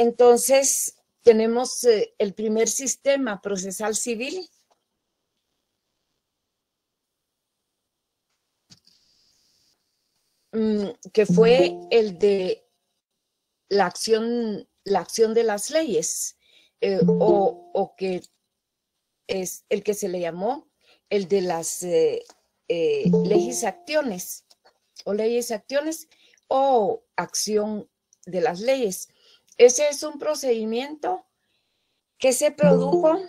entonces tenemos eh, el primer sistema procesal civil. Mm, que fue el de la acción, la acción de las leyes, eh, o, que es el que se le llamó el de las eh, leyes acciones, o leyes acciones, o acción de las leyes. Ese es un procedimiento que se produjo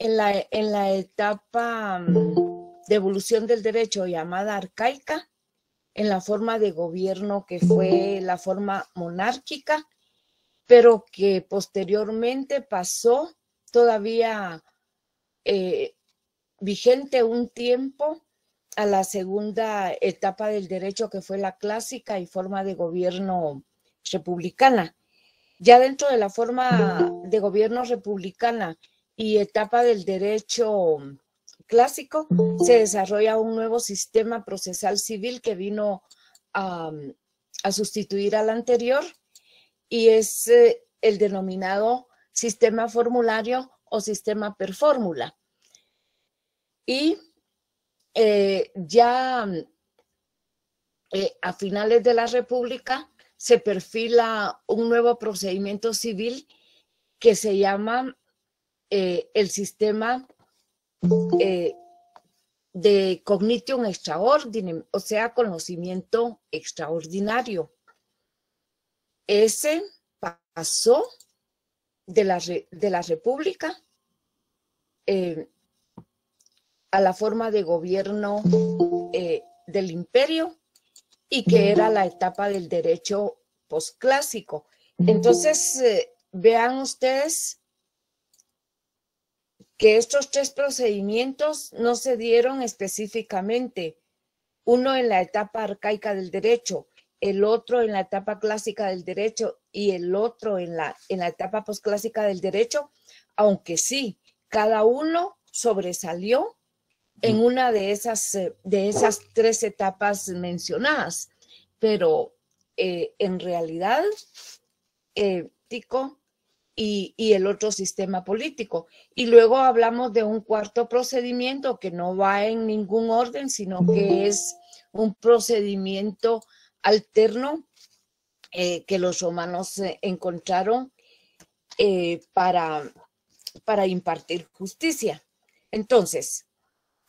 en la, en la etapa mm, de evolución del derecho llamada arcaica, en la forma de gobierno que fue la forma monárquica, pero que posteriormente pasó todavía eh, vigente un tiempo a la segunda etapa del derecho que fue la clásica y forma de gobierno republicana. Ya dentro de la forma de gobierno republicana y etapa del derecho clásico, se desarrolla un nuevo sistema procesal civil que vino a, sustituir al anterior y es eh, el denominado sistema formulario o sistema per fórmula. Y eh, ya eh, a finales de la República se perfila un nuevo procedimiento civil que se llama eh, el sistema eh, de cognition extraordinario, o sea, conocimiento extraordinario. Ese pasó de la, de la República eh, a la forma de gobierno del imperio y que era la etapa del derecho posclásico. Entonces, eh, vean ustedes que estos tres procedimientos no se dieron específicamente, uno en la etapa arcaica del derecho, el otro en la etapa clásica del derecho y el otro en la, en la etapa posclásica del derecho, aunque sí, cada uno sobresalió en una de esas, eh, de esas tres etapas mencionadas, pero eh, en realidad, eh, y, el otro sistema político. Y luego hablamos de un cuarto procedimiento que no va en ningún orden, sino que es un procedimiento alterno que los romanos encontraron para, para impartir justicia. Entonces,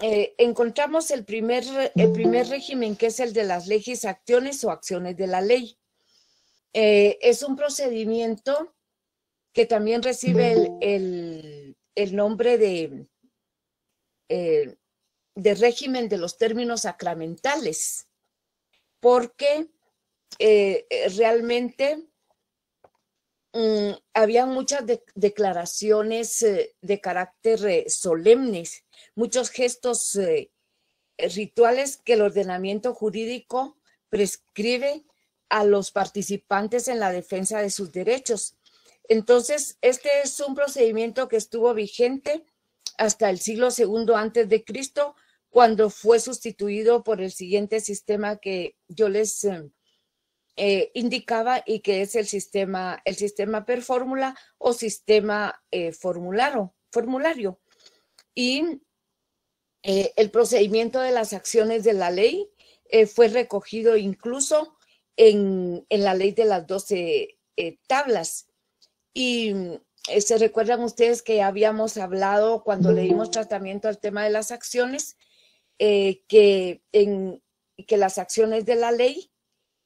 eh, encontramos el primer, el primer régimen, que es el de las leyes, acciones o acciones de la ley. Eh, es un procedimiento que también recibe el, nombre de, eh, de régimen de los términos sacramentales, porque realmente mm, había muchas declaraciones de carácter solemnes muchos gestos eh, rituales que el ordenamiento jurídico prescribe a los participantes en la defensa de sus derechos. Entonces, este es un procedimiento que estuvo vigente hasta el siglo segundo antes de Cristo, cuando fue sustituido por el siguiente sistema que yo les eh, eh, indicaba y que es el sistema, el sistema per fórmula o sistema formulario. Y eh, el procedimiento de las acciones de la ley eh, fue recogido incluso en, la ley de las doce eh, tablas. Y se recuerdan ustedes que habíamos hablado cuando le dimos tratamiento al tema de las acciones, que, en, que las acciones de la ley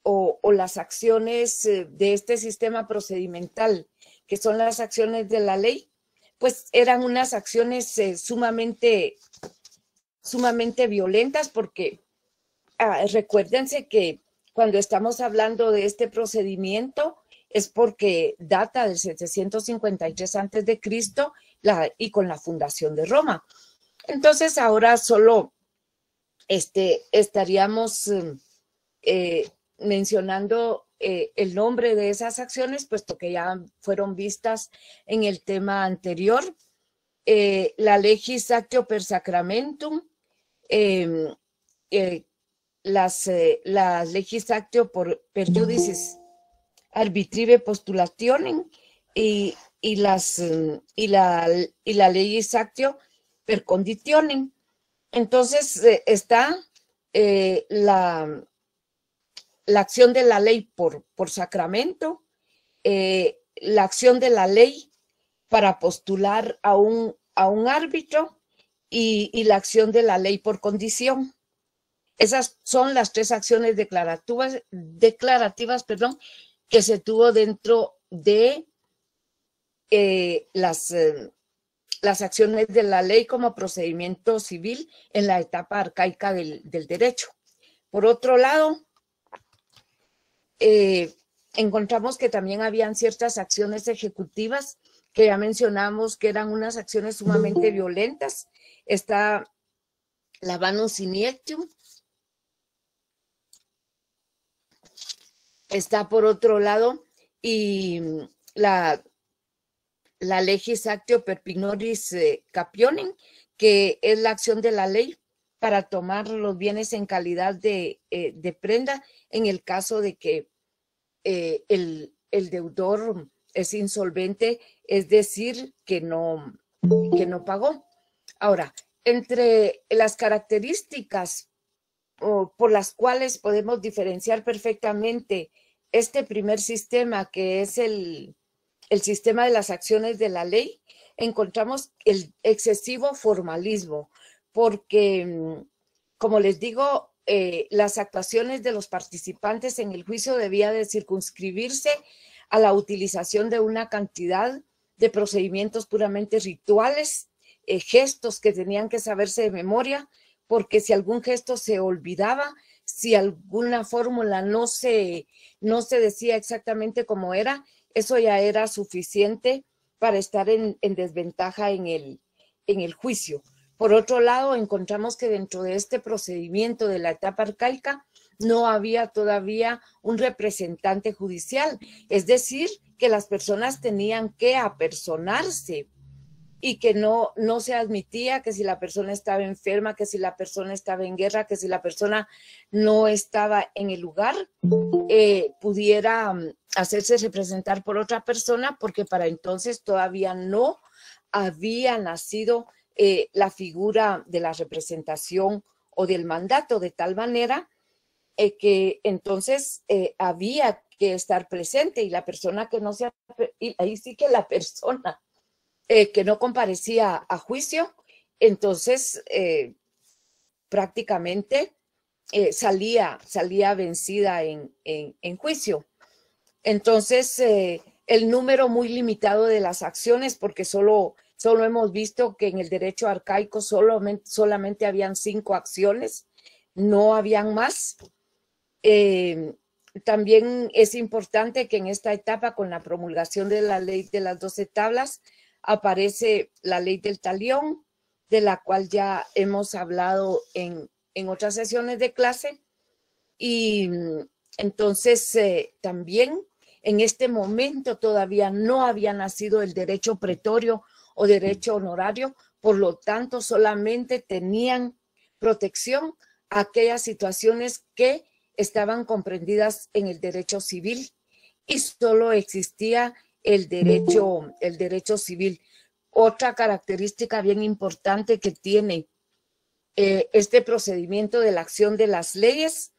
o las acciones de este sistema procedimental, que son las acciones de la ley, pues eran unas acciones sumamente sumamente violentas porque ah, recuérdense que cuando estamos hablando de este procedimiento es porque data del 753 antes de Cristo y con la fundación de Roma. Entonces ahora solo este, estaríamos eh, mencionando eh, el nombre de esas acciones, puesto que ya fueron vistas en el tema anterior. Eh, la legis actio per sacramentum, Em, eh, las, eh, las por per judicis arbitrive postulationem y, las, y, la, y la ley exactio per conditionem. Entonces eh, está eh, la, la acción de la ley por, por sacramento, eh, la acción de la ley para postular a un, a un árbitro y, y, la acción de la ley por condición. Esas son las tres acciones declarativas, declarativas perdón, que se tuvo dentro de eh, las, eh, las acciones de la ley como procedimiento civil en la etapa arcaica del, del derecho. Por otro lado, eh, encontramos que también habían ciertas acciones ejecutivas que ya mencionamos que eran unas acciones sumamente violentas. Está la vanus siniectium, está por otro lado y la, la legis actio perpignoris eh, que es la acción de la ley para tomar los bienes en calidad de, eh, de prenda en el caso de que eh, el, el, deudor es insolvente, es decir, que no, que no pagó. Ahora, entre las características por las cuales podemos diferenciar perfectamente este primer sistema, que es el, el sistema de las acciones de la ley, encontramos el excesivo formalismo, porque, mm, como les digo, eh, las actuaciones de los participantes en el juicio debía de circunscribirse a la utilización de una cantidad de procedimientos puramente rituales, eh, gestos que tenían que saberse de memoria, porque si algún gesto se olvidaba, si alguna fórmula no se, no se decía exactamente cómo era, eso ya era suficiente para estar en, en desventaja en el, en el juicio. Por otro lado, encontramos que dentro de este procedimiento de la etapa arcaica no había todavía un representante judicial, es decir, que las personas tenían que apersonarse y que no, no se admitía que si la persona estaba enferma, que si la persona estaba en guerra, que si la persona no estaba en el lugar, eh, pudiera mm, hacerse representar por otra persona, porque para entonces todavía no había nacido eh, la figura de la representación o del mandato, de tal manera eh, que entonces había que estar presente y la persona que no se, y ahí sí que la persona eh, que no comparecía a juicio, entonces eh, prácticamente eh, salía, salía vencida en, en, juicio. Entonces, el número muy limitado de las acciones, porque solo, solo hemos visto que en el derecho arcaico solamente, solamente habían cinco acciones, no habían más. también es importante que en esta etapa, con la promulgación de la ley de las doce tablas, aparece la ley del talión, de la cual ya hemos hablado en, otras sesiones de clase. Y mm, entonces eh, también en este momento todavía no había nacido el derecho pretorio o derecho honorario, por lo tanto solamente tenían protección aquellas situaciones que estaban comprendidas en el derecho civil y solo existía el derecho, el derecho civil. Otra característica bien importante que tiene eh, este procedimiento de la acción de las leyes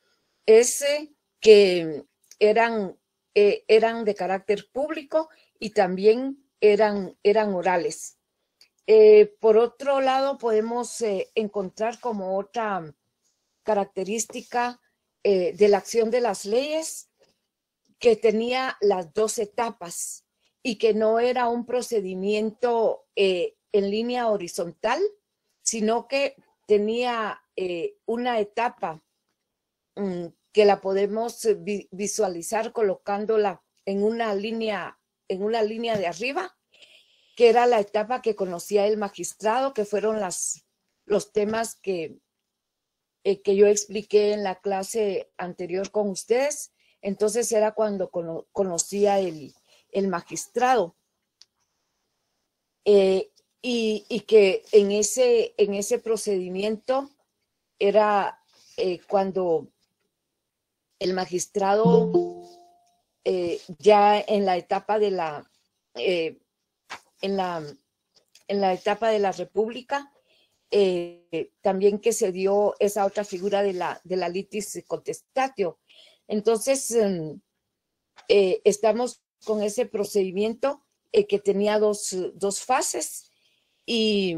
es eh, que eran, eh, eran de carácter público y también eran, eran orales. por otro lado, podemos encontrar como otra característica de la acción de las leyes que tenía las dos etapas y que no era un procedimiento eh, en línea horizontal, sino que tenía eh, una etapa mm, que la podemos visualizar colocándola en una línea, en una línea de arriba, que era la etapa que conocía el magistrado, que fueron las, los temas que, eh, que yo expliqué en la clase anterior con ustedes. Entonces era cuando conocía el, el magistrado. Eh, y, que en ese, en ese procedimiento era eh, cuando el magistrado eh, ya en la etapa de la, eh, en, la, en la etapa de la República, también que se dio esa otra figura de la, de la litis contestatio. Entonces, em, estamos con ese procedimiento que tenía dos, dos fases y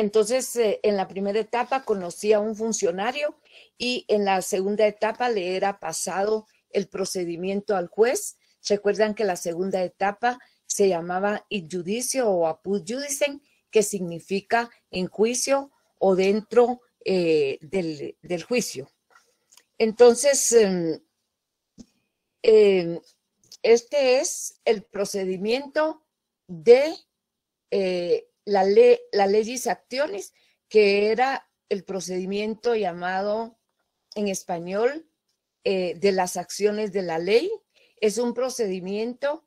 entonces, eh, en la primera etapa conocí a un funcionario y en la segunda etapa le era pasado el procedimiento al juez. Recuerdan que la segunda etapa se llamaba judicio o apud judicem, que significa en juicio o dentro eh, del, juicio. Entonces, em, em, este es el procedimiento de eh, la, ley, la legis actionis, que era el procedimiento llamado en español eh, de las acciones de la ley. Es un procedimiento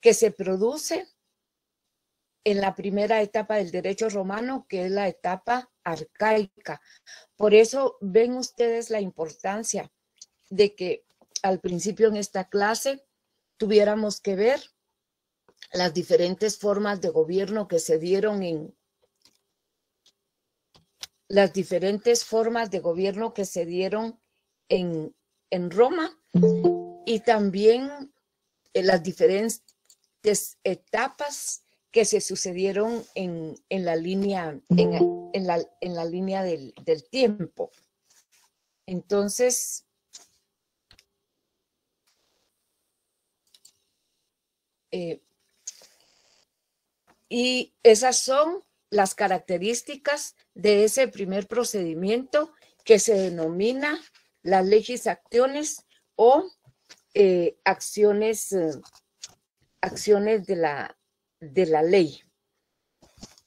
que se produce en la primera etapa del derecho romano, que es la etapa arcaica. Por eso ven ustedes la importancia de que al principio en esta clase tuviéramos que ver las diferentes formas de gobierno que se dieron en las diferentes formas de gobierno que se dieron en, en Roma y también en las diferentes etapas que se sucedieron en, en la línea, en, la, en la, línea del, del tiempo. Entonces, eh, y esas son las características de ese primer procedimiento que se denomina las acciones o eh, acciones, eh, acciones de la, de la ley.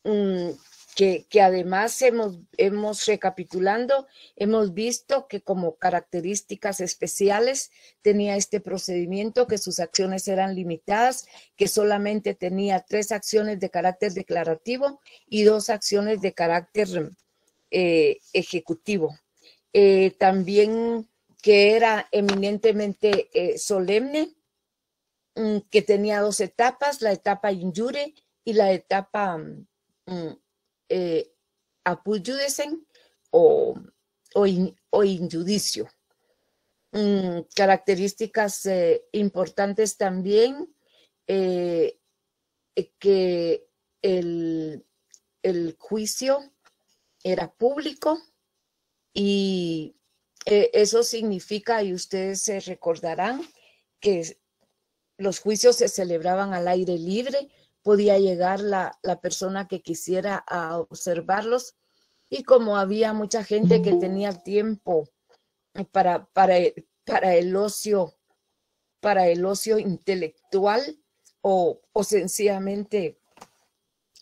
Mm, que, además hemos, hemos recapitulando, hemos visto que como características especiales tenía este procedimiento, que sus acciones eran limitadas, que solamente tenía tres acciones de carácter declarativo y dos acciones de carácter eh, ejecutivo. Eh, también que era eminentemente eh, solemne, mm, que tenía dos etapas, la etapa injure y la etapa mm, eh, o, o, o injudicio. Mm, características eh, importantes también eh, que el, el, juicio era público y eh, eso significa, y ustedes se recordarán, que los juicios se celebraban al aire libre, podía llegar la, persona que quisiera a observarlos. Y como había mucha gente que tenía tiempo para, para, para el ocio, para el ocio intelectual o, sencillamente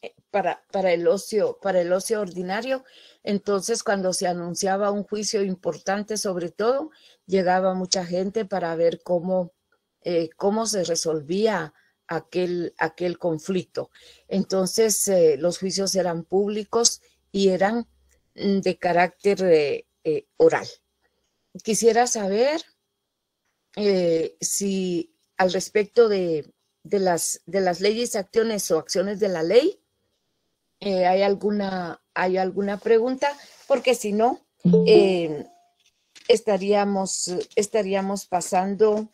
eh, para, para, el ocio, para el ocio ordinario. Entonces, cuando se anunciaba un juicio importante, sobre todo, llegaba mucha gente para ver cómo, eh, cómo se resolvía aquel, aquel conflicto. Entonces, eh, los juicios eran públicos y eran mm, de carácter eh, eh, oral. Quisiera saber si al respecto de, las, de las leyes, acciones o acciones de la ley, hay, alguna, hay alguna pregunta, porque si no, estaríamos, estaríamos pasando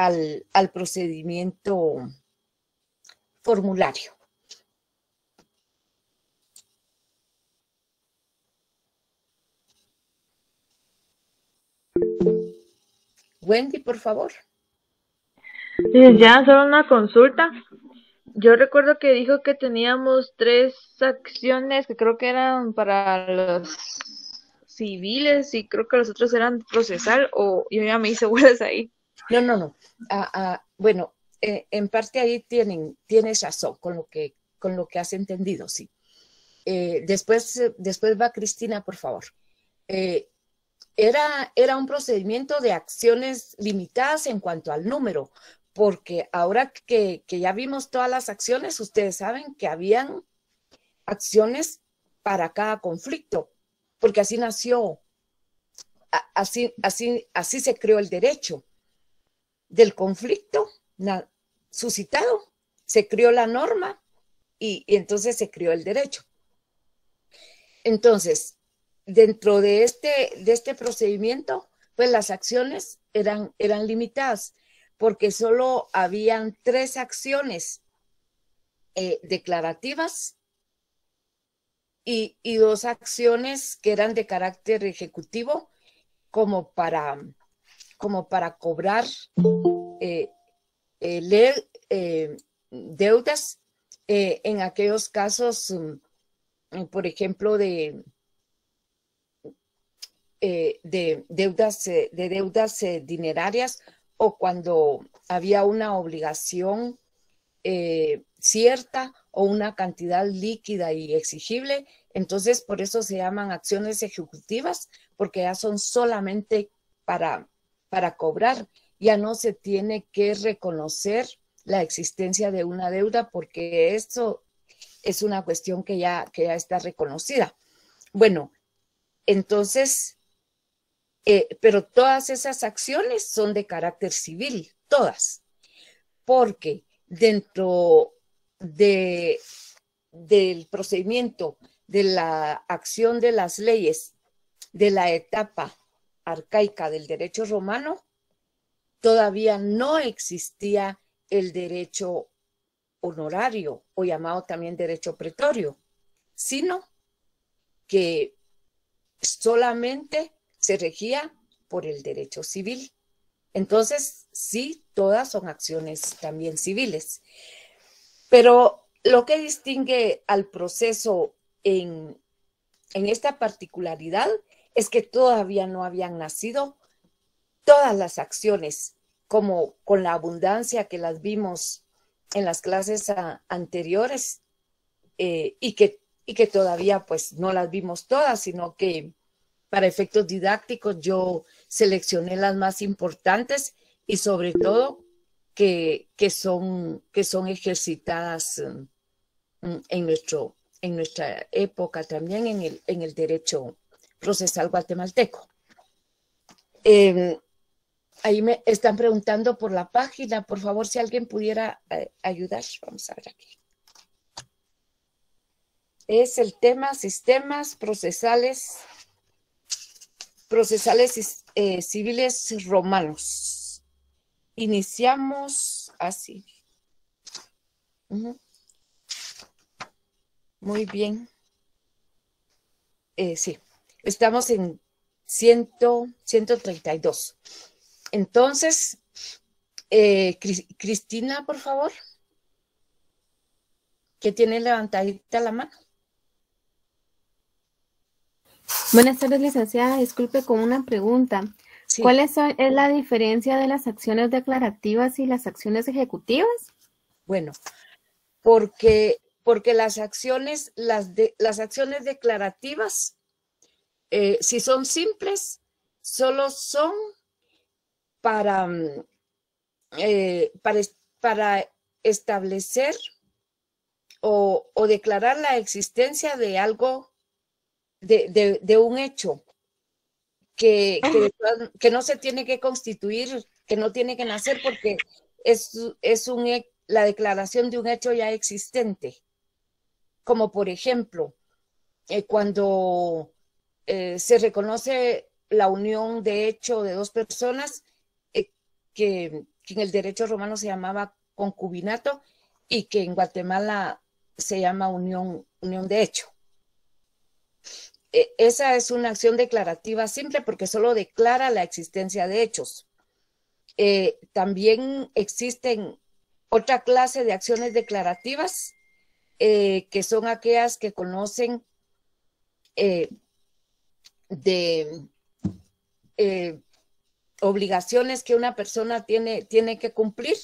al, procedimiento formulario. Wendy, por favor. Ya, solo una consulta. Yo recuerdo que dijo que teníamos tres acciones que creo que eran para los civiles y creo que los otros eran procesal o yo ya me hice buenas ahí. No, no, no. Ah, ah, bueno, eh, en parte ahí tienen, tienes razón con lo que, con lo que has entendido, sí. Eh, después, después va Cristina, por favor. Eh, era, era un procedimiento de acciones limitadas en cuanto al número, porque ahora que, que ya vimos todas las acciones, ustedes saben que habían acciones para cada conflicto, porque así nació, así, así, así se creó el derecho del conflicto suscitado, se creó la norma y, entonces se creó el derecho. Entonces, dentro de este, de este procedimiento, pues las acciones eran, eran limitadas porque solo habían tres acciones eh, declarativas y, dos acciones que eran de carácter ejecutivo como para, como para cobrar eh, eh, leer, deudas en aquellos casos, mm, por ejemplo, de, de deudas, de deudas dinerarias o cuando había una obligación eh, cierta o una cantidad líquida y exigible. Entonces, por eso se llaman acciones ejecutivas, porque ya son solamente para, para cobrar. Ya no se tiene que reconocer la existencia de una deuda porque eso es una cuestión que ya, que ya está reconocida. Bueno, entonces, eh, pero todas esas acciones son de carácter civil, todas, porque dentro de, del procedimiento de la acción de las leyes de la etapa arcaica del derecho romano, todavía no existía el derecho honorario o llamado también derecho pretorio, sino que solamente se regía por el derecho civil. Entonces, sí, todas son acciones también civiles. Pero lo que distingue al proceso en, en esta particularidad es que todavía no habían nacido todas las acciones, como con la abundancia que las vimos en las clases anteriores eh, y, que, y que todavía pues no las vimos todas, sino que para efectos didácticos yo seleccioné las más importantes y sobre todo que, son, que son ejercitadas mm, en, nuestro, en nuestra época también en el, en el derecho procesal guatemalteco. Em, ahí me están preguntando por la página, por favor, si alguien pudiera eh, ayudar. Vamos a ver aquí. Es el tema sistemas procesales procesales eh, civiles romanos. Iniciamos así. Muy bien. Eh, sí, estamos en 100, 132. Entonces, eh, Cristina, por favor, que tiene levantadita la mano. Buenas tardes, licenciada. Disculpe con una pregunta. ¿Cuál es, la diferencia de las acciones declarativas y las acciones ejecutivas? Bueno, porque, porque las acciones, las, de, las acciones declarativas, eh, si son simples, solo son para, mm, eh, para, para establecer o, o declarar la existencia de algo de, un hecho que, que, no se tiene que constituir, que no tiene que nacer porque es, es un, la declaración de un hecho ya existente. Como por ejemplo, eh, cuando eh, se reconoce la unión de hecho de dos personas, eh, que, en el derecho romano se llamaba concubinato y que en Guatemala se llama unión, unión de hecho. E, esa es una acción declarativa simple porque solo declara la existencia de hechos. Eh, también existen otra clase de acciones declarativas eh, que son aquellas que conocen eh, de obligaciones que una persona tiene, tiene que cumplir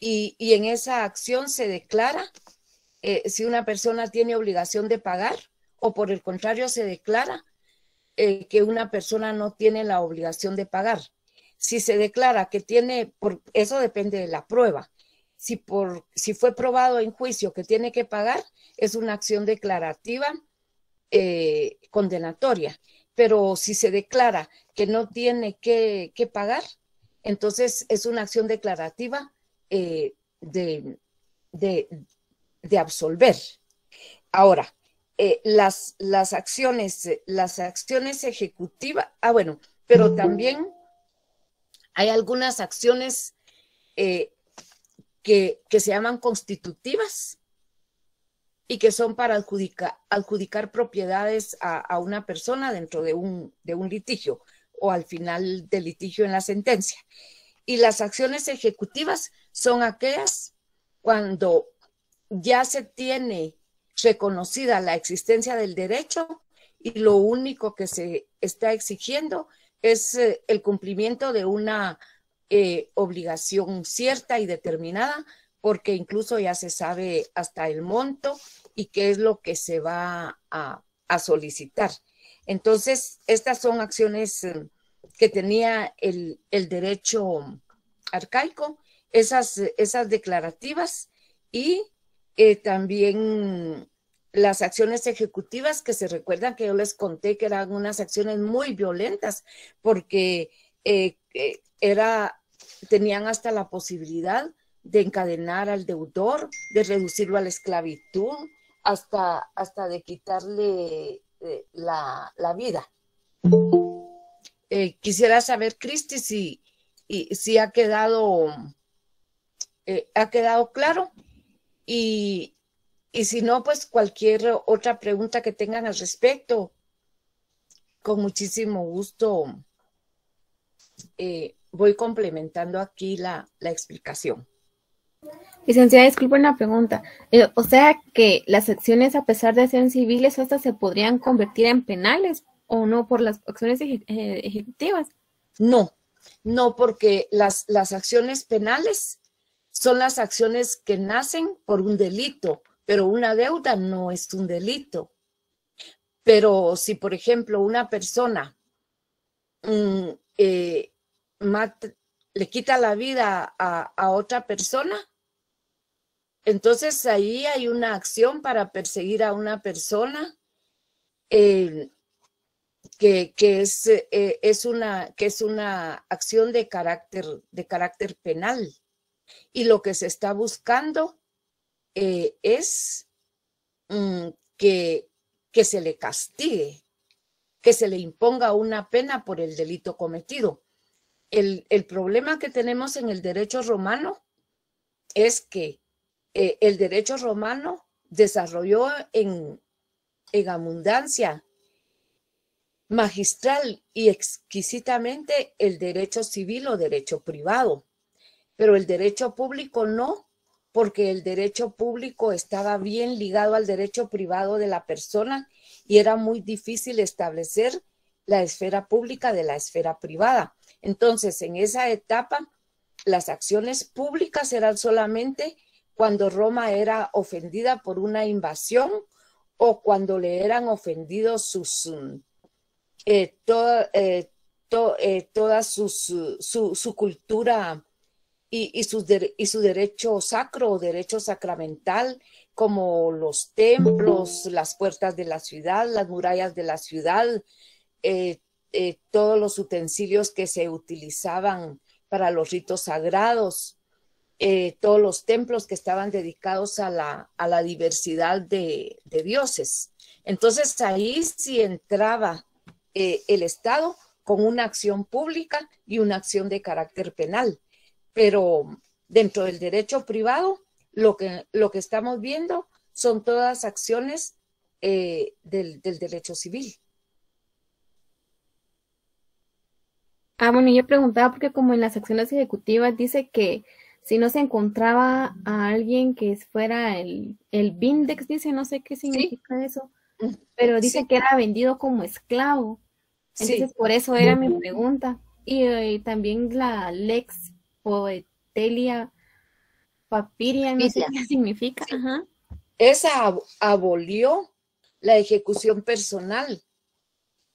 y, y, en esa acción se declara si una persona tiene obligación de pagar o por el contrario se declara eh, que una persona no tiene la obligación de pagar. Si se declara que tiene, por, eso depende de la prueba. Si, por, si fue probado en juicio que tiene que pagar, es una acción declarativa eh, condenatoria. Pero si se declara que no tiene que, pagar, entonces es una acción declarativa eh, de, de, absolver. Ahora, eh, las, las acciones, las acciones ejecutivas, ah, bueno, pero también hay algunas acciones eh, que, que, se llaman constitutivas y que son para adjudicar, propiedades a, una persona dentro de un, de un litigio o al final del litigio en la sentencia. Y las acciones ejecutivas son aquellas cuando ya se tiene reconocida la existencia del derecho y lo único que se está exigiendo es eh, el cumplimiento de una eh, obligación cierta y determinada, porque incluso ya se sabe hasta el monto y qué es lo que se va a, solicitar. Entonces, estas son acciones eh, que tenía el, derecho arcaico, esas, declarativas y también las acciones ejecutivas que se recuerdan que yo les conté que eran unas acciones muy violentas porque eh, eh, era, tenían hasta la posibilidad de encadenar al deudor, de reducirlo a la esclavitud, hasta, hasta de quitarle eh, la, vida. quisiera saber, Cristi, si, si ha quedado, ha quedado claro y, y si no, pues cualquier otra pregunta que tengan al respecto, con muchísimo gusto eh, voy complementando aquí la, explicación. Licenciada, disculpe una pregunta. Eh, o sea que las acciones, a pesar de ser civiles, estas se podrían convertir en penales o no por las acciones eh, ejecutivas. No, no, porque las, las acciones penales son las acciones que nacen por un delito pero una deuda no es un delito. Pero si, por ejemplo, una persona mm, eh, le quita la vida a, otra persona, entonces ahí hay una acción para perseguir a una persona eh, que, es, eh, es, una, que es una acción de carácter, de carácter penal. Y lo que se está buscando eh, es mm, que se le castigue, que se le imponga una pena por el delito cometido. El, problema que tenemos en el derecho romano es que eh, el derecho romano desarrolló en, en abundancia magistral y exquisitamente el derecho civil o derecho privado, pero el derecho público no, porque el derecho público estaba bien ligado al derecho privado de la persona y era muy difícil establecer la esfera pública de la esfera privada. Entonces, en esa etapa, las acciones públicas eran solamente cuando Roma era ofendida por una invasión o cuando le eran ofendidos sus, eh, eh, eh, toda su, su cultura y, y, y su derecho sacro o derecho sacramental, como los templos, las puertas de la ciudad, las murallas de la ciudad, eh, eh, todos los utensilios que se utilizaban para los ritos sagrados, eh, todos los templos que estaban dedicados a la, a la diversidad de, de, dioses. Entonces ahí sí entraba el Estado con una acción pública y una acción de carácter penal pero dentro del derecho privado, lo que, lo que estamos viendo son todas acciones eh, del, derecho civil. Ah, bueno, yo preguntaba porque como en las acciones ejecutivas dice que si no se encontraba a alguien que fuera el, el BINDEX, dice, no sé qué significa eso, pero dice que era vendido como esclavo. Entonces, por eso era mi pregunta. Y, y, también la Lex poetelia papiria, no sé qué significa. Esa abolió la ejecución personal.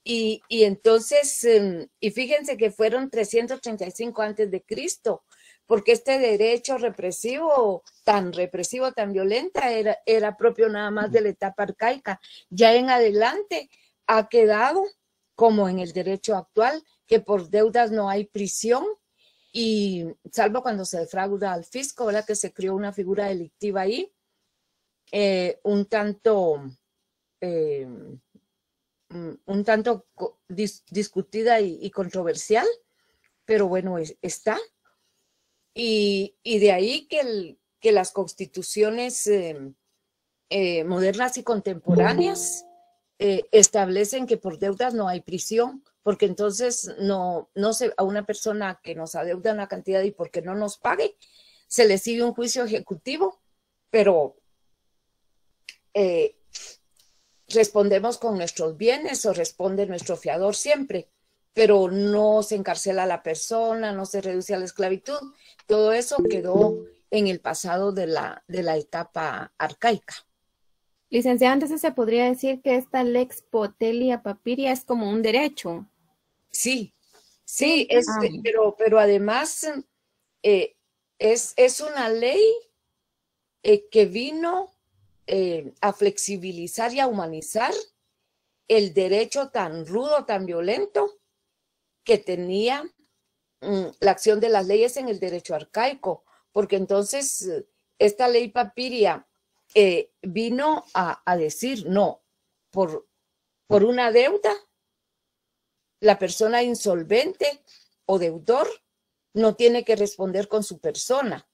Y, entonces, em, y fíjense que fueron 335 antes de Cristo, porque este derecho represivo, tan represivo, tan violenta, era, era propio nada más de la etapa arcaica. Ya en adelante ha quedado, como en el derecho actual, que por deudas no hay prisión y salvo cuando se defrauda al fisco, ¿verdad? Que se creó una figura delictiva ahí, eh, un tanto, eh, un tanto discutida y, controversial, pero bueno, está. Y, de ahí que, que las constituciones eh, modernas y contemporáneas establecen que por deudas no hay prisión, porque entonces no, no se, a una persona que nos adeuda una cantidad y porque no nos pague, se le sigue un juicio ejecutivo, pero eh, respondemos con nuestros bienes o responde nuestro fiador siempre, pero no se encarcela a la persona, no se reduce a la esclavitud. Todo eso quedó en el pasado de la, de la etapa arcaica. Licenciada, entonces se podría decir que esta lex potelia papiria es como un derecho. Sí, sí, es, ah. pero, pero además eh, es, es, una ley eh, que vino eh, a flexibilizar y a humanizar el derecho tan rudo, tan violento que tenía mm, la acción de las leyes en el derecho arcaico, porque entonces esta ley papiria vino a, a, decir, no, por, por una deuda la persona insolvente o deudor no tiene que responder con su persona,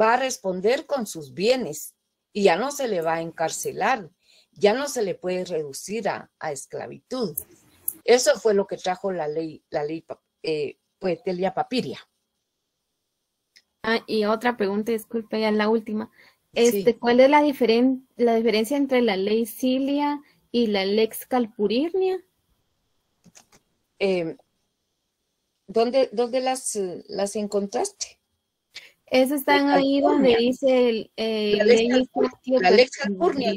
va a responder con sus bienes y ya no se le va a encarcelar, ya no se le puede reducir a, esclavitud. Eso fue lo que trajo la ley, la ley eh, Poetelia Papiria. Ah, y otra pregunta, disculpe, ya la última. Este, ¿Cuál es la, la diferencia entre la ley Cilia y la lex Calpurnia? Eh, ¿dónde, dónde las, las encontraste? Esas están ahí donde dice el, eh, la, ley, la Lex Calpurnia,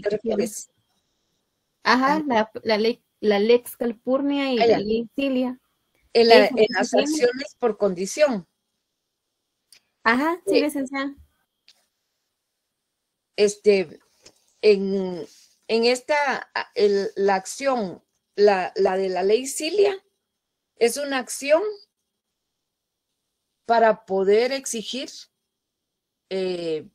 Ajá, la, la, ley, la Lex Calpurnia y ah, la ley Cilia. En, la, en las acciones por condición. Ajá, sí, licenciada. Este, en, en esta, el, la acción, la, la de la ley Cilia, es una acción para poder exigir eh,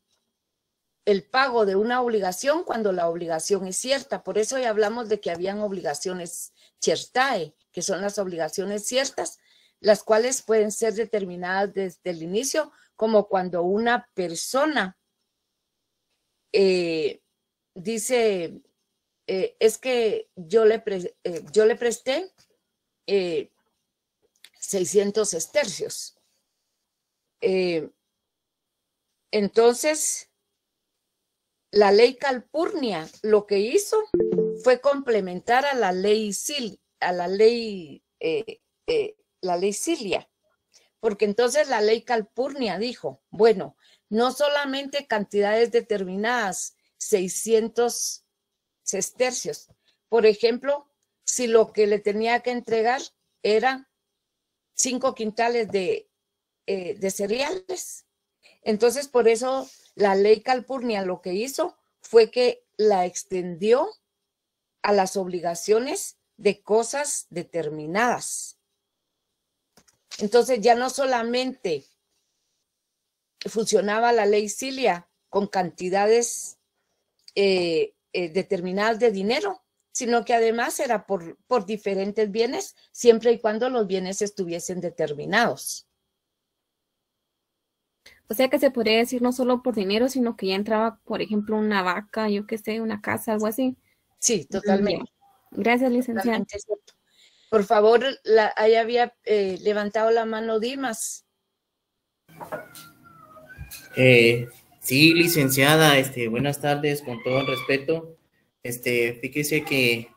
el pago de una obligación cuando la obligación es cierta. Por eso hoy hablamos de que habían obligaciones ciertae, que son las obligaciones ciertas, las cuales pueden ser determinadas desde el inicio, como cuando una persona eh, dice, eh, es que yo le, yo le presté 600 estercios. Entonces, la ley Calpurnia lo que hizo fue complementar a la ley Sil, a la ley, eh, eh, la ley Cilia, porque entonces la ley Calpurnia dijo, bueno, no solamente cantidades determinadas, 600 sestercios. Por ejemplo, si lo que le tenía que entregar era cinco quintales de, eh, de cereales. Entonces, por eso la ley Calpurnia lo que hizo fue que la extendió a las obligaciones de cosas determinadas. Entonces ya no solamente funcionaba la ley Cilia con cantidades eh, eh, determinadas de dinero, sino que además era por, por diferentes bienes, siempre y cuando los bienes estuviesen determinados. O sea que se podría decir no solo por dinero, sino que ya entraba, por ejemplo, una vaca, yo qué sé, una casa, algo así. Sí, totalmente. Gracias, licenciada. Por favor, la, ahí había eh, levantado la mano Dimas. Eh, sí, licenciada, este, buenas tardes, con todo el respeto. Este, fíjese que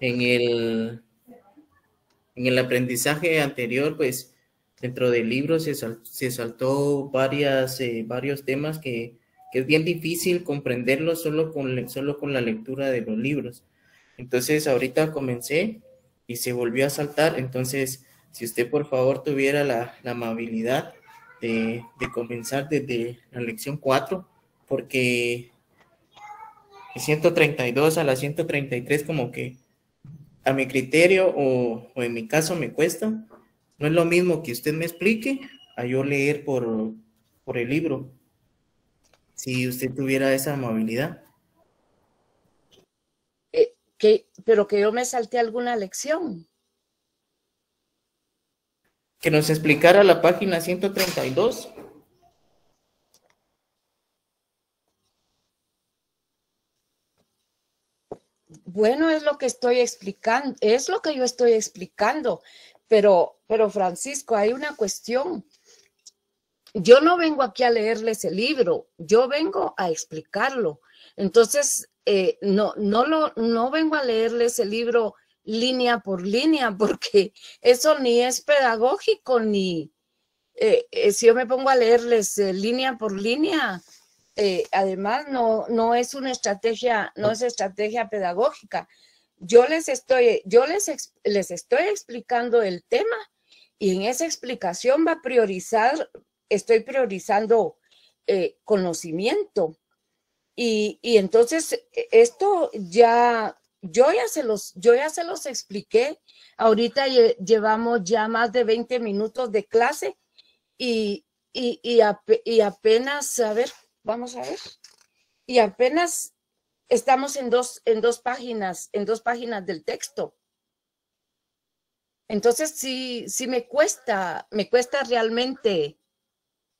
en el, en el aprendizaje anterior, pues dentro del libro se, se saltó varias, eh, varios temas que, que, es bien difícil comprenderlo solo con, solo con la lectura de los libros. Entonces ahorita comencé y se volvió a saltar. Entonces, si usted por favor tuviera la, la amabilidad de, de comenzar desde la lección 4, porque 132 a la 133 como que a mi criterio o, en mi caso me cuesta. No es lo mismo que usted me explique a yo leer por, por el libro, si usted tuviera esa amabilidad. Eh, que, pero que yo me salté alguna lección. Que nos explicara la página 132. Bueno, es lo que estoy explicando, es lo que yo estoy explicando, pero, pero Francisco, hay una cuestión. Yo no vengo aquí a leerles el libro, yo vengo a explicarlo. Entonces, eh, no, no, lo, no vengo a leerles el libro línea por línea, porque eso ni es pedagógico, ni eh, eh, si yo me pongo a leerles línea por línea, eh, además no, no es una estrategia, no es estrategia pedagógica. Yo les estoy, yo les, les estoy explicando el tema y en esa explicación va a priorizar, estoy priorizando eh, conocimiento. Y, y, entonces e, esto ya, yo ya se los, yo ya se los expliqué. Ahorita llevamos ya más de 20 minutos de clase y, y, y apenas, a ver, Vamos a ver. Y apenas estamos en dos, en dos páginas, en dos páginas del texto. Entonces sí, sí me cuesta, me cuesta realmente,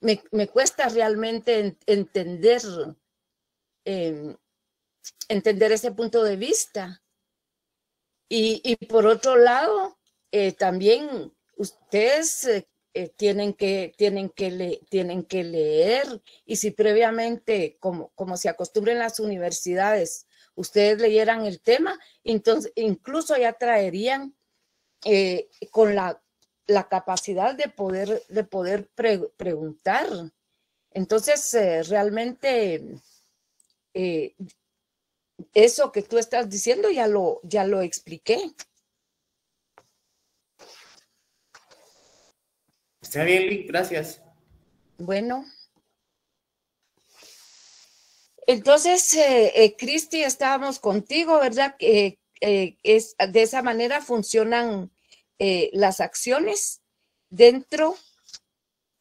me, cuesta realmente entender, em, entender ese punto de vista. Y, por otro lado, eh, también ustedes eh, tienen, que, tienen, que le, tienen que leer y si previamente, como, como se acostumbra en las universidades, ustedes leyeran el tema, entonces incluso ya traerían eh, con la, la, capacidad de poder, de poder preguntar. Entonces, eh, realmente, eso que tú estás diciendo ya lo, ya lo expliqué. Está bien, gracias. Bueno. Entonces, eh, eh, Cristi, estábamos contigo, ¿verdad? que eh, es, de esa manera funcionan las acciones dentro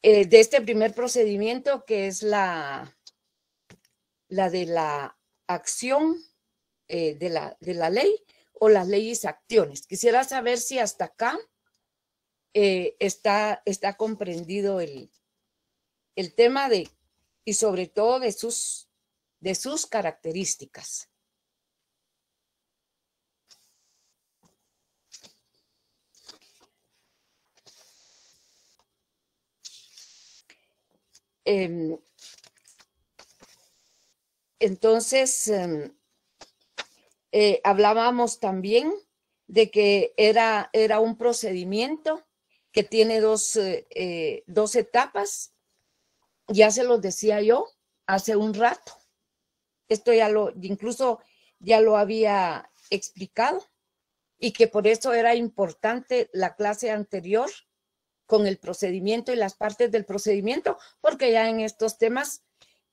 de este primer procedimiento que es la, la de la acción de, la, de la ley o las leyes acciones. Quisiera saber si hasta acá eh, está, está comprendido el, el tema de, y sobre todo de sus, de sus características. Em, entonces, em, eh, hablábamos también de que era, era un procedimiento que tiene dos, eh, eh, dos etapas. Ya se los decía yo hace un rato. Esto ya lo, incluso ya lo había explicado y que por eso era importante la clase anterior con el procedimiento y las partes del procedimiento, porque ya en estos temas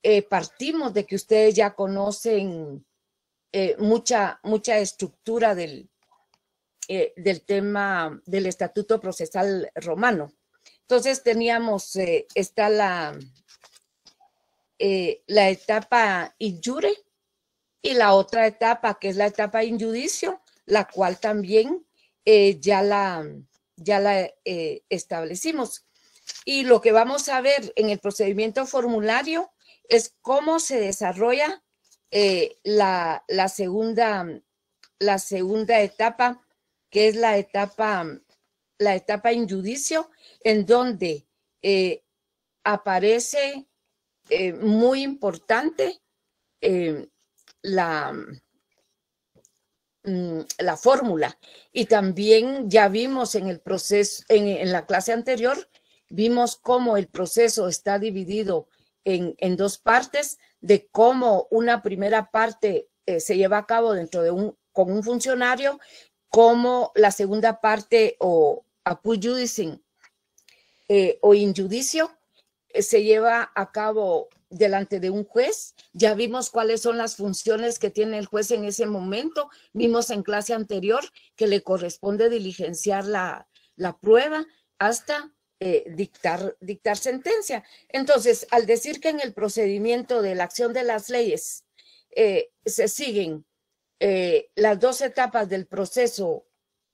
eh, partimos de que ustedes ya conocen mucha, mucha estructura del, eh, del tema del estatuto procesal romano. Entonces teníamos, eh, está la, eh, la etapa injure y la otra etapa que es la etapa injudicio, la cual también ya la, ya la establecimos. Y lo que vamos a ver en el procedimiento formulario es cómo se desarrolla la, la, segunda, la segunda etapa que es la etapa, la etapa en judicio, en donde eh, aparece eh, muy importante eh, la, mm, la fórmula. Y también ya vimos en el proceso, en, la clase anterior, vimos cómo el proceso está dividido en, en dos partes, de cómo una primera parte se lleva a cabo dentro de un, con un funcionario como la segunda parte o apujudicing eh, o injudicio eh, se lleva a cabo delante de un juez. Ya vimos cuáles son las funciones que tiene el juez en ese momento. Vimos en clase anterior que le corresponde diligenciar la, la prueba hasta eh, dictar, dictar sentencia. Entonces, al decir que en el procedimiento de la acción de las leyes se siguen eh, las dos etapas del proceso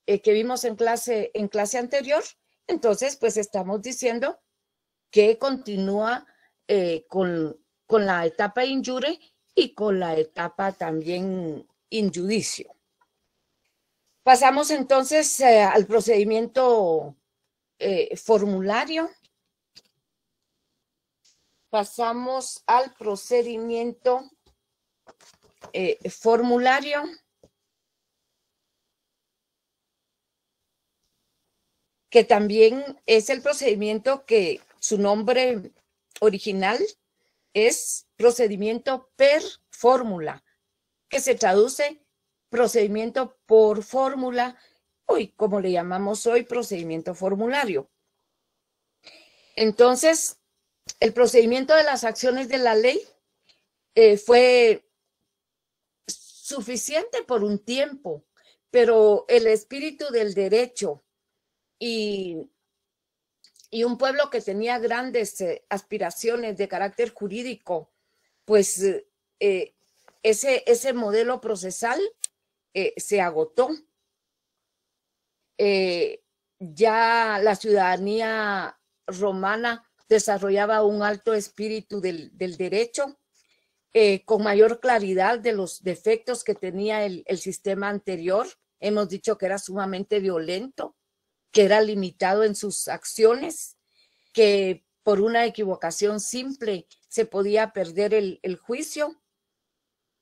que vimos en clase, en clase anterior, entonces, pues estamos diciendo que continúa con, con la etapa injure y con la etapa también injudicio. Pasamos entonces al procedimiento eh, formulario. Pasamos al procedimiento eh, formulario. que también es el procedimiento que su nombre original es procedimiento per fórmula, que se traduce procedimiento por fórmula hoy, como le llamamos hoy, procedimiento formulario. Entonces, el procedimiento de las acciones de la ley eh, fue suficiente por un tiempo, pero el espíritu del derecho y, y un pueblo que tenía grandes eh, aspiraciones de carácter jurídico, pues eh, ese, ese modelo procesal se agotó. Eh, ya la ciudadanía romana desarrollaba un alto espíritu del, derecho, eh, con mayor claridad de los defectos que tenía el, sistema anterior. Hemos dicho que era sumamente violento, que era limitado en sus acciones, que por una equivocación simple se podía perder el, juicio.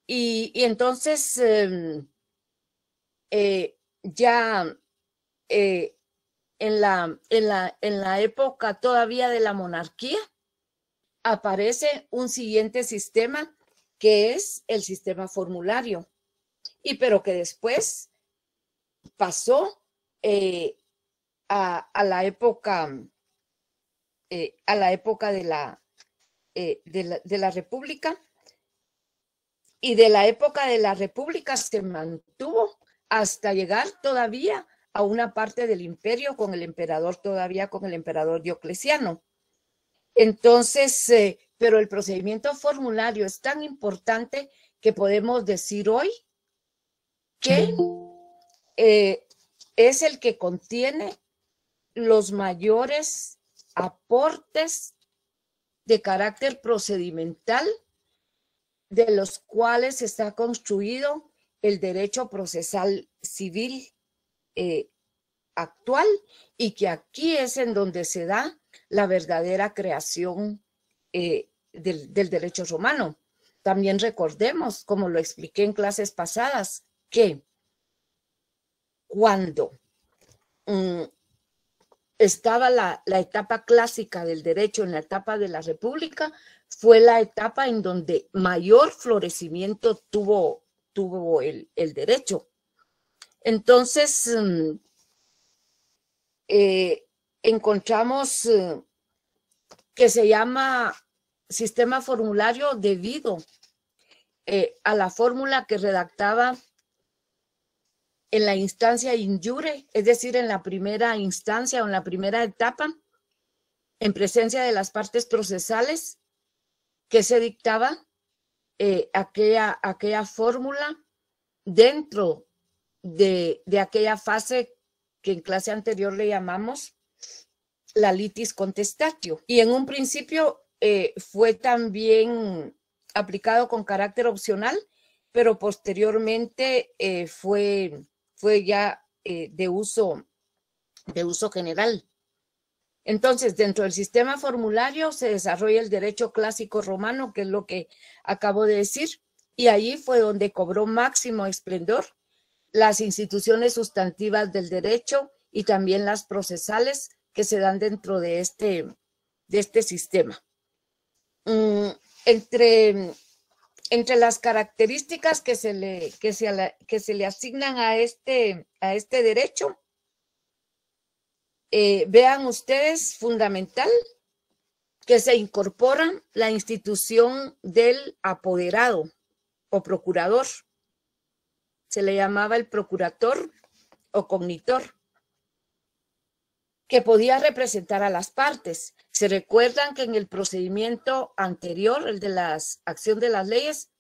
Y, entonces em, eh, ya eh, en, la, en, la, en la época todavía de la monarquía, aparece un siguiente sistema que es el sistema formulario, y pero que después pasó eh, a, la época eh, a la época de la, de la, de la República y de la época de la República se mantuvo hasta llegar todavía a una parte del imperio con el emperador todavía, con el emperador Diocleciano. Entonces, eh, pero el procedimiento formulario es tan importante que podemos decir hoy que eh, es el que contiene los mayores aportes de carácter procedimental de los cuales está construido el derecho procesal civil eh, actual y que aquí es en donde se da la verdadera creación eh, del, derecho romano. También recordemos, como lo expliqué en clases pasadas, que cuando mm, estaba la, etapa clásica del derecho en la etapa de la República, fue la etapa en donde mayor florecimiento tuvo, tuvo el, el derecho. Entonces, mm, eh, encontramos eh, que se llama sistema formulario debido eh, a la fórmula que redactaba en la instancia injure, es decir, en la primera instancia o en la primera etapa, en presencia de las partes procesales, que se dictaba aquella, aquella fórmula dentro de, aquella fase que en clase anterior le llamamos la litis contestatio. Y en un principio eh, fue también aplicado con carácter opcional, pero posteriormente eh, fue, fue ya eh, de, uso, de uso general. Entonces, dentro del sistema formulario se desarrolla el derecho clásico romano, que es lo que acabo de decir, y allí fue donde cobró máximo esplendor las instituciones sustantivas del derecho y también las procesales que se dan dentro de este, de este sistema. Mm, entre, entre las características que se, le, que, se, que se le asignan a este, a este derecho, eh, vean ustedes, fundamental, que se incorpora la institución del apoderado o procurador se le llamaba el procurator o cognitor, que podía representar a las partes. Se recuerdan que en el procedimiento anterior, el de la acción de las leyes,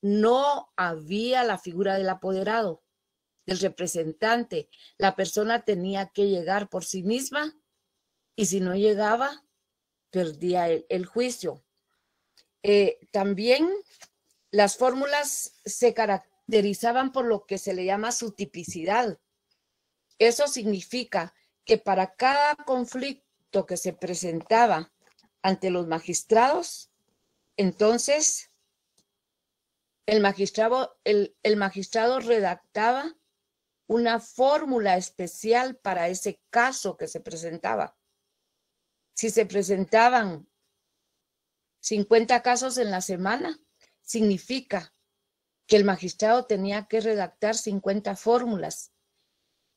no había la figura del apoderado, del representante. La persona tenía que llegar por sí misma y si no llegaba, perdía el, juicio. Eh, también las fórmulas se caracterizaban por lo que se le llama su tipicidad. Eso significa que para cada conflicto que se presentaba ante los magistrados, entonces el magistrado, el, el magistrado redactaba una fórmula especial para ese caso que se presentaba. Si se presentaban 50 casos en la semana, significa que el magistrado tenía que redactar 50 fórmulas,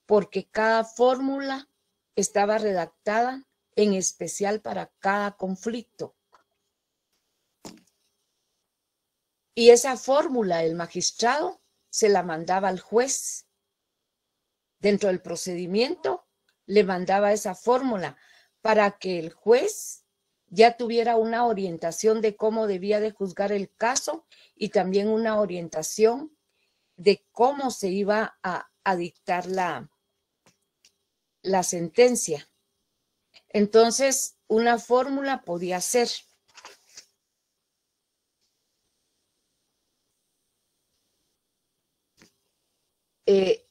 porque cada fórmula estaba redactada en especial para cada conflicto. Y esa fórmula el magistrado se la mandaba al juez. Dentro del procedimiento le mandaba esa fórmula para que el juez ya tuviera una orientación de cómo debía de juzgar el caso y también una orientación de cómo se iba a, a dictar la, la sentencia. Entonces, una fórmula podía ser eh,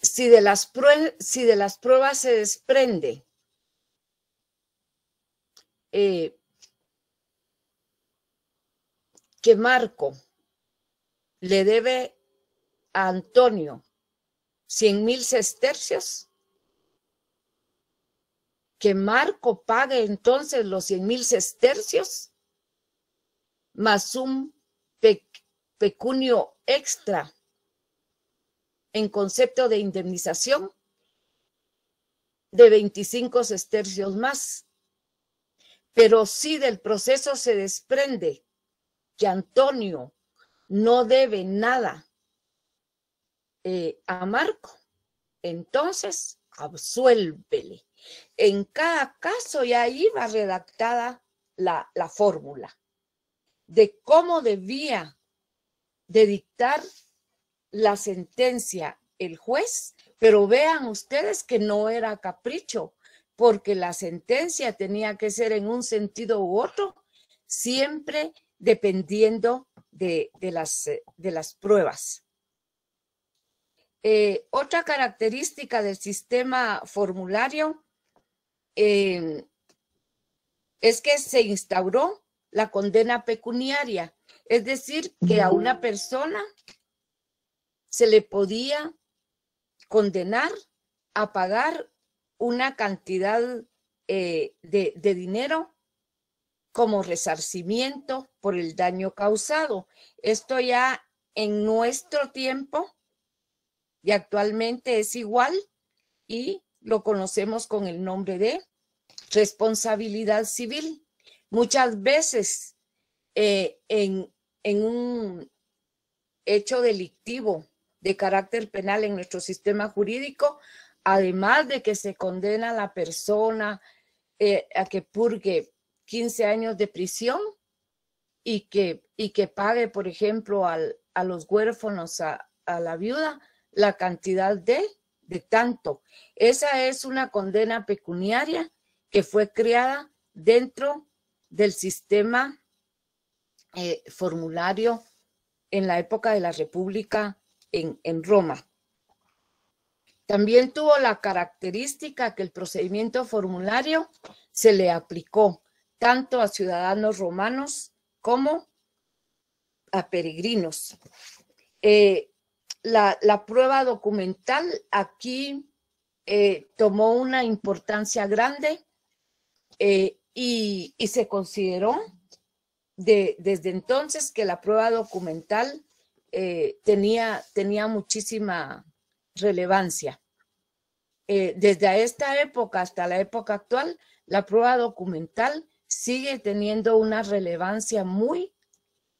si, de las si de las pruebas se desprende eh, que Marco le debe a Antonio cien mil sestercios, que Marco pague entonces los cien mil sestercios más un pecunio extra en concepto de indemnización de 25 sestercios más. Pero si del proceso se desprende que Antonio no debe nada eh, a Marco, entonces absuélvele. En cada caso ya iba redactada la, la fórmula de cómo debía de dictar la sentencia el juez, pero vean ustedes que no era capricho, porque la sentencia tenía que ser en un sentido u otro, siempre dependiendo de, las, de las pruebas. Eh, otra característica del sistema formulario eh, es que se instauró la condena pecuniaria, es decir, que a una persona se le podía condenar a pagar una cantidad eh, de, de dinero como resarcimiento por el daño causado. Esto ya en nuestro tiempo y actualmente es igual y lo conocemos con el nombre de responsabilidad civil. Muchas veces eh, en, en un hecho delictivo de carácter penal en nuestro sistema jurídico, además de que se condena a la persona eh, a que purgue 15 años de prisión y que, y que pague, por ejemplo, al, a los huérfanos, a, a la viuda, la cantidad de, de tanto. Esa es una condena pecuniaria que fue creada dentro del sistema eh, formulario en la época de la República en, en Roma. También tuvo la característica que el procedimiento formulario se le aplicó tanto a ciudadanos romanos como a peregrinos. Eh, la, prueba documental aquí eh, tomó una importancia grande eh, y, se consideró de, desde entonces que la prueba documental eh, tenía, tenía muchísima relevancia. desde esta época hasta la época actual, la prueba documental sigue teniendo una relevancia muy,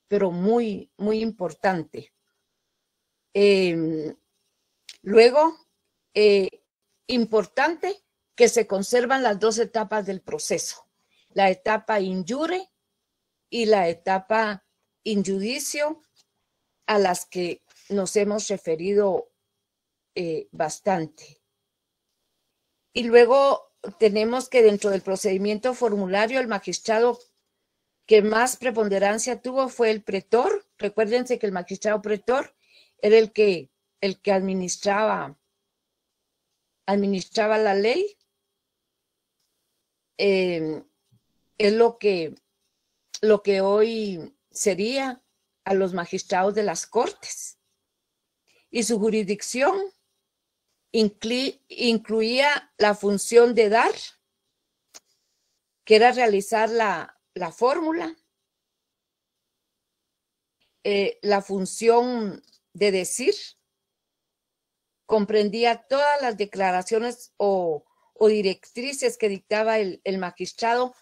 pero muy, muy importante. Em, luego, eh, importante que se conservan las dos etapas del proceso, la etapa injure y la etapa injudicio, a las que nos hemos referido eh, bastante. Y luego tenemos que dentro del procedimiento formulario, el magistrado que más preponderancia tuvo fue el pretor. Recuérdense que el magistrado pretor era el que, el que administraba, administraba la ley. Eh, es lo que, lo que hoy sería a los magistrados de las cortes. Y su jurisdicción incluía la función de dar, que era realizar la, la fórmula, eh, la función de decir, comprendía todas las declaraciones o, directrices que dictaba el, magistrado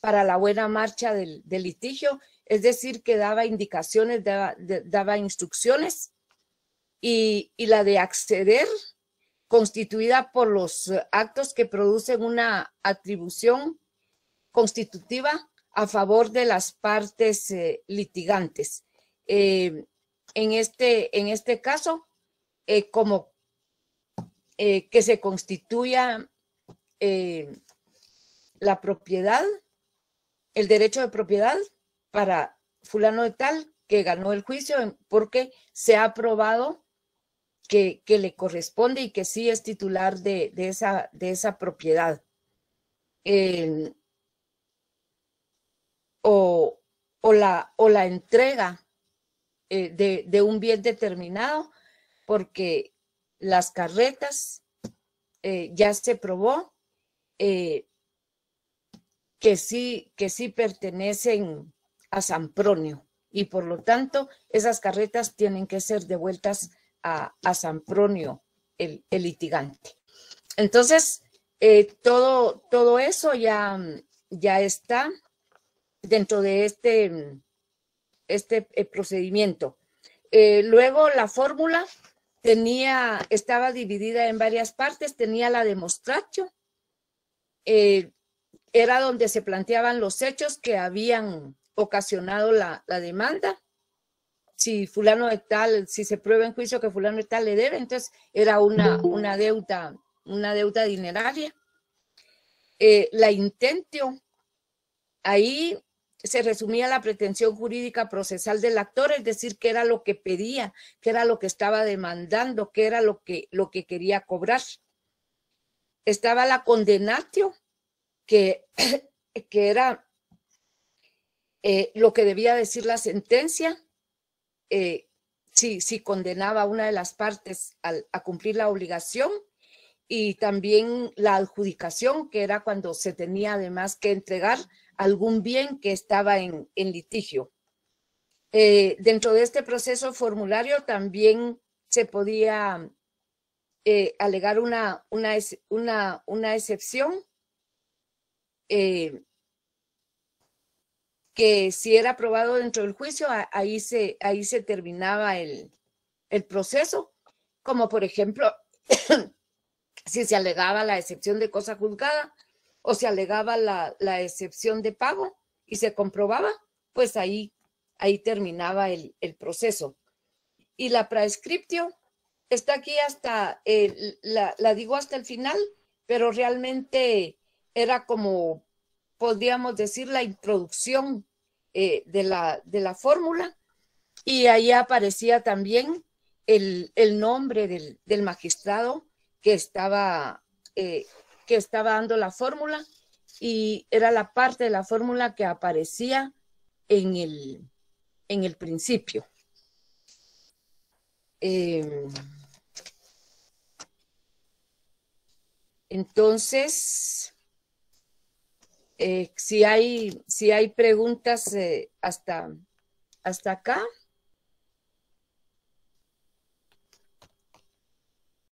para la buena marcha del, litigio, es decir, que daba indicaciones, daba, instrucciones y, y, la de acceder, constituida por los actos que producen una atribución constitutiva a favor de las partes eh, litigantes. Eh, en, este, en este caso, eh, como que se constituya la propiedad, el derecho de propiedad para fulano de tal que ganó el juicio porque se ha aprobado que, le corresponde y que sí es titular de, esa, de esa propiedad. O, la, o la entrega eh, de, un bien determinado, porque las carretas eh, ya se probó eh, que, sí, que sí pertenecen a San Pronio y por lo tanto esas carretas tienen que ser devueltas a, a San Pronio, el, el litigante. Entonces, todo, todo eso ya, ya está dentro de este, este eh, procedimiento. Eh, luego la fórmula tenía, estaba dividida en varias partes, tenía la demostración, eh, era donde se planteaban los hechos que habían ocasionado la, demanda. Si fulano de tal, si se prueba en juicio que fulano de tal le debe, entonces era una, una deuda, una deuda dineraria. la intentio, ahí se resumía la pretensión jurídica procesal del actor, es decir, qué era lo que pedía, qué era lo que estaba demandando, qué era lo que, lo que quería cobrar. Estaba la condenatio, que, que era eh, lo que debía decir la sentencia, eh, si, si, condenaba a una de las partes a cumplir la obligación, y también la adjudicación, que era cuando se tenía además que entregar algún bien que estaba en, litigio. Eh, dentro de este proceso formulario también se podía eh, alegar una, una, una, una excepción eh, que si era aprobado dentro del juicio, ahí se, ahí se terminaba el, el proceso, como por ejemplo, si se alegaba la excepción de cosa juzgada, o se alegaba la, excepción de pago y se comprobaba, pues ahí, ahí terminaba el, proceso. Y la prescriptio está aquí hasta, la, digo hasta el final, pero realmente era como, podríamos decir, la introducción eh, de, la, de la fórmula. Y ahí aparecía también el, nombre del, magistrado que estaba eh, que estaba dando la fórmula y era la parte de la fórmula que aparecía en el, en el principio. Em, entonces, eh, si, hay, si hay preguntas eh, hasta, hasta acá.